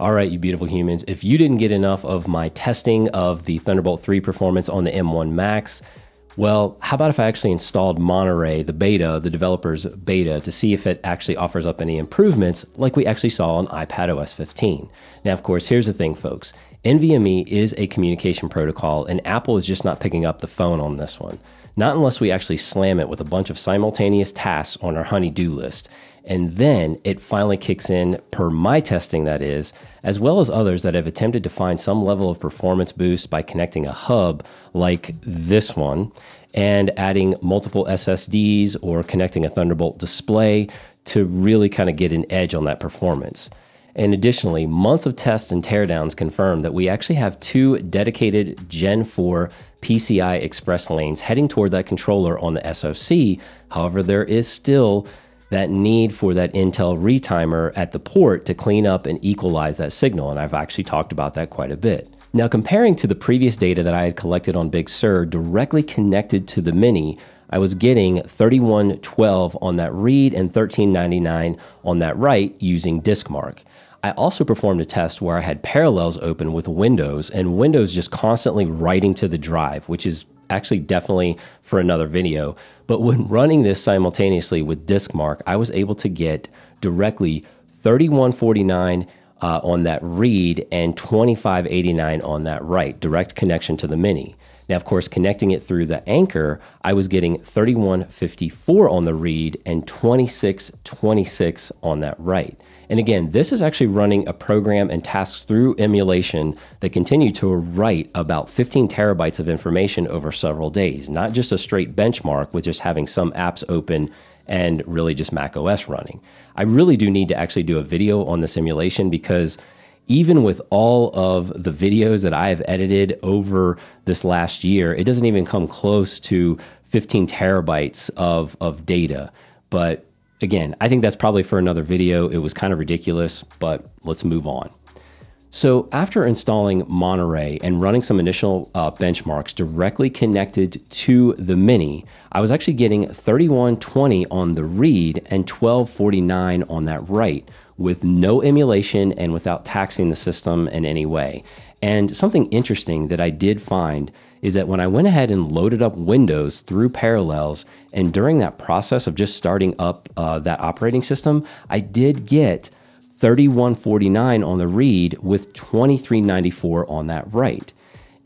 All right, you beautiful humans. If you didn't get enough of my testing of the Thunderbolt 3 performance on the M1 Macs, well, how about if I actually installed Monterey, the beta, the developer's beta, to see if it actually offers up any improvements like we actually saw on iPad OS 15? Now, of course, here's the thing, folks. NVMe is a communication protocol, and Apple is just not picking up the phone on this one. Not unless we actually slam it with a bunch of simultaneous tasks on our honey-do list. And then it finally kicks in, per my testing, that is, as well as others that have attempted to find some level of performance boost by connecting a hub like this one and adding multiple SSDs or connecting a Thunderbolt display to really kind of get an edge on that performance. And additionally, months of tests and teardowns confirm that we actually have two dedicated Gen 4 PCI Express lanes heading toward that controller on the SoC. However, there is still that need for that Intel retimer at the port to clean up and equalize that signal. And I've actually talked about that quite a bit. Now, comparing to the previous data that I had collected on Big Sur directly connected to the Mini, I was getting 3112 on that read and 1399 on that write using DiskMark. I also performed a test where I had Parallels open with Windows and Windows just constantly writing to the drive, which is actually definitely for another video. But when running this simultaneously with DiskMark, I was able to get directly 3149 uh, on that read and 2589 on that write, direct connection to the Mini. Now, of course, connecting it through the Anker, I was getting 3154 on the read and 2626 on that write. And again, this is actually running a program and tasks through emulation that continue to write about 15 terabytes of information over several days, not just a straight benchmark with just having some apps open and really just Mac OS running. I really do need to actually do a video on the simulation because even with all of the videos that I have edited over this last year, it doesn't even come close to 15 terabytes of, of data. But again, I think that's probably for another video. It was kind of ridiculous, but let's move on. So after installing Monterey and running some initial uh, benchmarks directly connected to the Mini, I was actually getting 3120 on the read and 1249 on that write with no emulation and without taxing the system in any way. And something interesting that I did find is that when I went ahead and loaded up Windows through Parallels, and during that process of just starting up uh, that operating system, I did get 3149 on the read with 2394 on that write.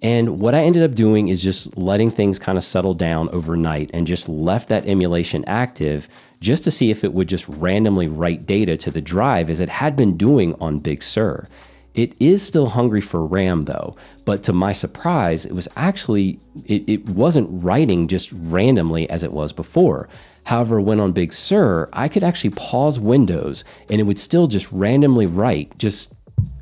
And what I ended up doing is just letting things kind of settle down overnight and just left that emulation active just to see if it would just randomly write data to the drive as it had been doing on Big Sur. It is still hungry for RAM though, but to my surprise, it was actually, it, it wasn't writing just randomly as it was before. However, when on Big Sur, I could actually pause Windows and it would still just randomly write just,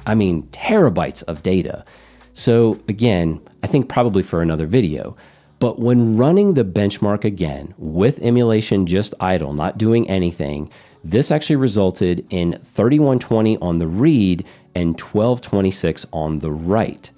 I mean, terabytes of data. So again, I think probably for another video. But when running the benchmark again with emulation just idle, not doing anything, this actually resulted in 3120 on the read and 1226 on the write.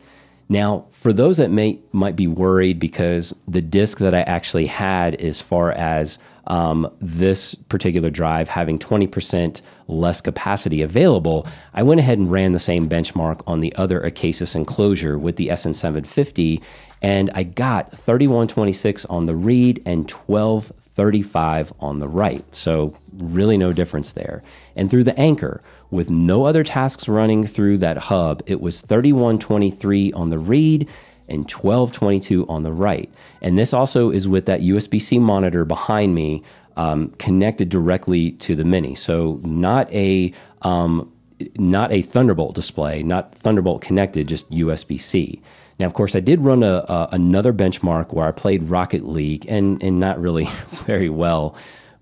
Now, for those that may might be worried because the disk that I actually had as far as um, this particular drive having 20% less capacity available, I went ahead and ran the same benchmark on the other Acasis enclosure with the SN750, and I got 3126 on the read and 1235 on the write. So really no difference there. And through the Anker, with no other tasks running through that hub, it was 3123 on the read and 1222 on the write. And this also is with that USB C monitor behind me um, connected directly to the Mini. So not a um, not a Thunderbolt display, not Thunderbolt connected, just USB C. Now, of course, I did run a, a, another benchmark where I played Rocket League and, and not really very well.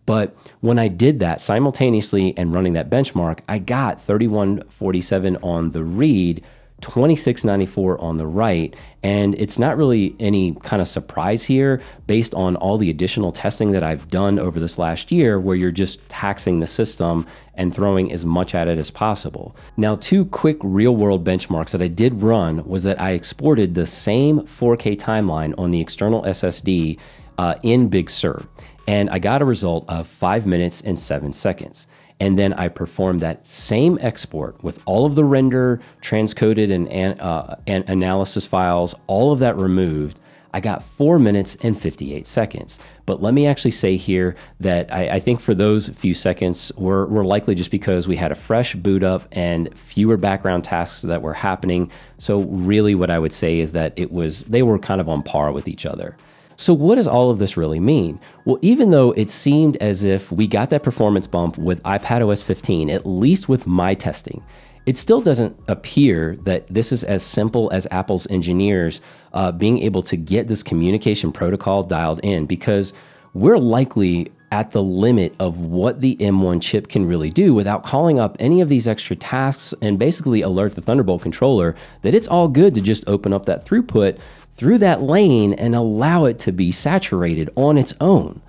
But when I did that simultaneously and running that benchmark, I got 3147 on the read, 2694 on the write. And it's not really any kind of surprise here based on all the additional testing that I've done over this last year, where you're just taxing the system and throwing as much at it as possible. Now, two quick real world benchmarks that I did run was that I exported the same 4K timeline on the external SSD uh, in Big Sur and I got a result of five minutes and seven seconds. and then I performed that same export with all of the render, transcoded, and, uh, and analysis files, all of that removed. I got four minutes and 58 seconds. But let me actually say here that I, I, think for those few seconds were, were likely just because we had a fresh boot up and fewer background tasks that were happening. So really what I would say is that it was they were kind of on par with each other. So, what does all of this really mean? Well, even though it seemed as if we got that performance bump with iPadOS 15, at least with my testing, it still doesn't appear that this is as simple as Apple's engineers uh, being able to get this communication protocol dialed in because we're likely at the limit of what the M1 chip can really do without calling up any of these extra tasks and basically alert the Thunderbolt controller that it's all good to just open up that throughput through that lane and allow it to be saturated on its own.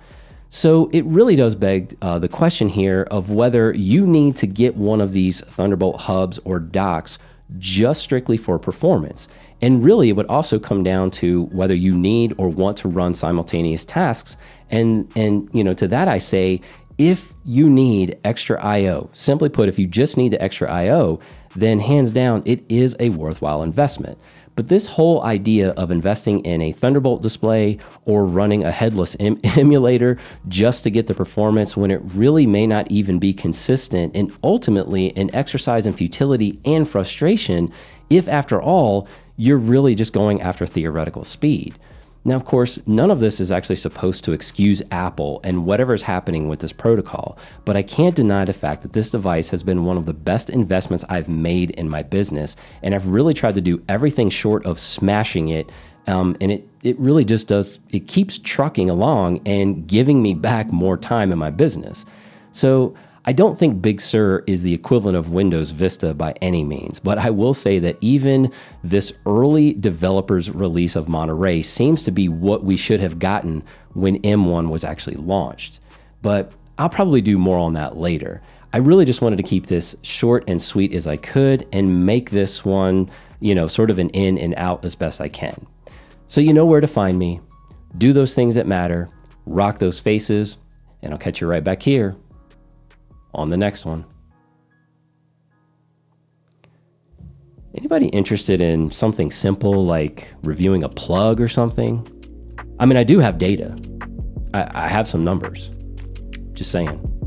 So it really does beg uh, the question here of whether you need to get one of these Thunderbolt hubs or docks just strictly for performance. And really, it would also come down to whether you need or want to run simultaneous tasks. And, and you know, to that I say, if you need extra I/O, simply put, if you just need the extra I/O, then hands down, it is a worthwhile investment. But this whole idea of investing in a Thunderbolt display or running a headless em emulator just to get the performance when it really may not even be consistent and ultimately an exercise in futility and frustration if, after all, you're really just going after theoretical speed. Now, of course, none of this is actually supposed to excuse Apple and whatever is happening with this protocol, but I can't deny the fact that this device has been one of the best investments I've made in my business, and I've really tried to do everything short of smashing it. Um, and it, it really just does, it keeps trucking along and giving me back more time in my business. So I don't think Big Sur is the equivalent of Windows Vista by any means, but I will say that even this early developers release of Monterey seems to be what we should have gotten when M1 was actually launched. But I'll probably do more on that later. I really just wanted to keep this short and sweet as I could and make this one, you know, sort of an in and out as best I can. So you know where to find me. Do those things that matter, rock those faces, and I'll catch you right back here on the next one. Anybody interested in something simple like reviewing a plug or something? I mean, I do have data. I, I have some numbers. Just saying.